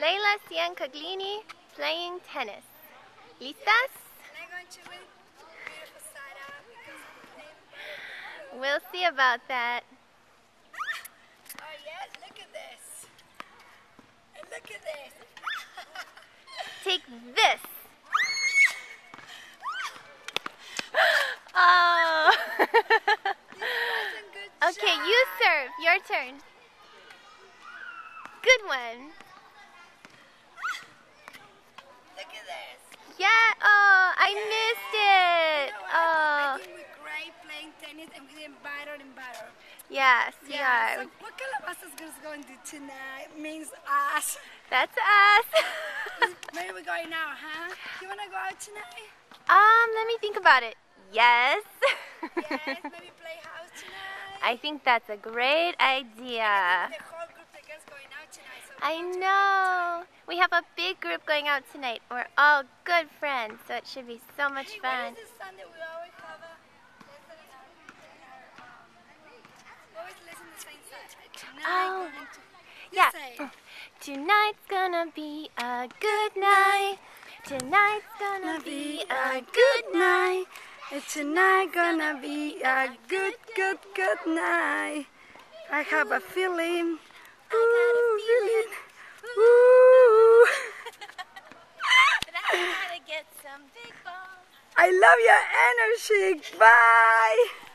Leila Ciancaglini playing tennis. ¿Listas? We'll see about that. Oh yeah, look at this. And look at this. Take this. Oh. okay, you serve. Your turn. Good one. Look at this. Yeah. Oh, I missed it. You know what? Oh. I think we're great tennis and we're getting better and better. Yes, we Yeah. are. So what Calabasas girls going to do tonight means us. That's us. Where are we going now, huh? You wanna go out tonight? um, let me think about it. Yes. Yes, maybe play house tonight. I think that's a great idea. The whole group of girls going out tonight. So I know. We have a big group going out tonight. We're all good friends, so it should be so much Hey, fun. What is this Sunday we always have a lesson in our, in our um, we always listen to the same song. Tonight Oh. going to, you Yeah. say. Tonight's gonna be a good night. Tonight's gonna be a good night. It's tonight gonna be a good, good, good night. I have a feeling. I got a Ooh, feeling. Ooh. But I gotta get some big balls. I love your energy. Bye.